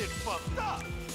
shit fucked up.